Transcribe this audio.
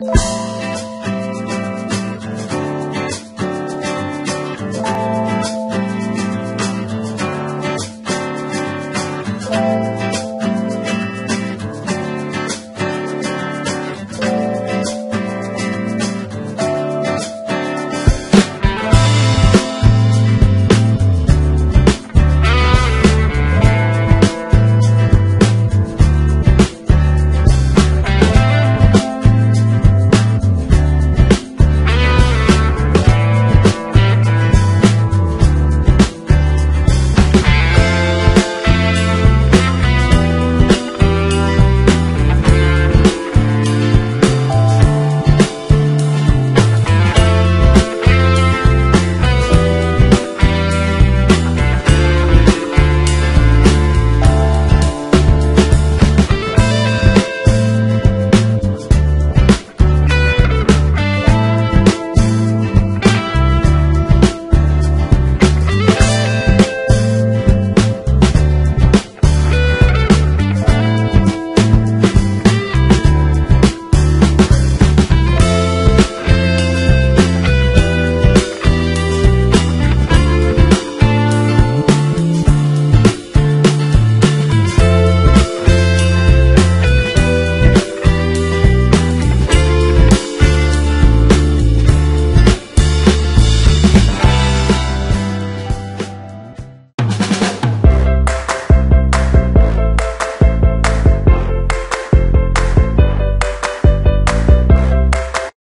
you